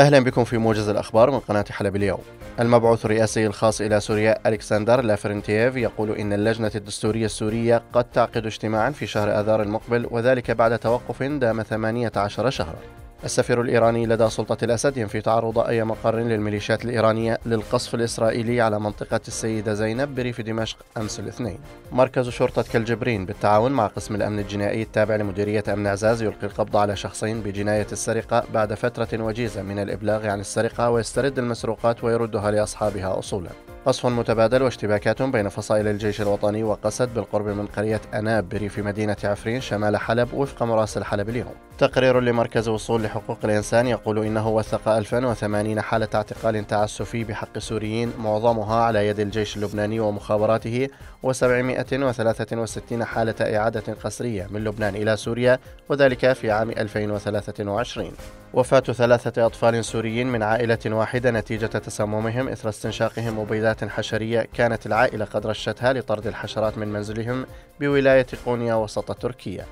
أهلا بكم في موجز الأخبار من قناة حلب اليوم. المبعوث الرئاسي الخاص إلى سوريا ألكسندر لافرنتييف يقول إن اللجنة الدستورية السورية قد تعقد اجتماعا في شهر آذار المقبل وذلك بعد توقف دام 18 شهرا. السفير الإيراني لدى سلطة الأسد ينفي تعرض أي مقر للميليشيات الإيرانية للقصف الإسرائيلي على منطقة السيدة زينب بريف دمشق أمس الاثنين. مركز شرطة كالجبرين بالتعاون مع قسم الأمن الجنائي التابع لمديرية أمن عزاز يلقي القبض على شخصين بجناية السرقة بعد فترة وجيزة من الإبلاغ عن السرقة ويسترد المسروقات ويردها لأصحابها أصولا. قصف متبادل واشتباكات بين فصائل الجيش الوطني وقسد بالقرب من قرية أناب بريف مدينة عفرين شمال حلب وفق مراسل حلب اليوم. تقرير لمركز وصول لحقوق الإنسان يقول إنه وثق 1080 حالة اعتقال تعسفي بحق سوريين معظمها على يد الجيش اللبناني ومخابراته و763 حالة إعادة قسرية من لبنان إلى سوريا وذلك في عام 2023 وفاة ثلاثة أطفال سوريين من عائلة واحدة نتيجة تسممهم إثر استنشاقهم مبيدات حشرية كانت العائلة قد رشتها لطرد الحشرات من منزلهم بولاية قونيا وسط تركيا.